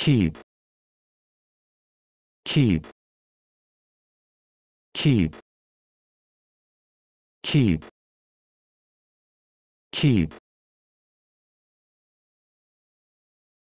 keep. Keep. Keep. Keep. Keep.